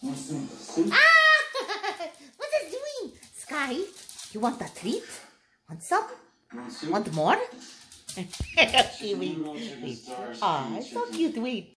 Ah! what is doing? Sky, you want a treat? Want some? Want more? she ah, wait. wait. Ah, so cute. Wait.